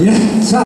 Yeah.